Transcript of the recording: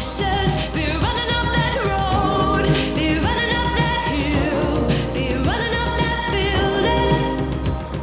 say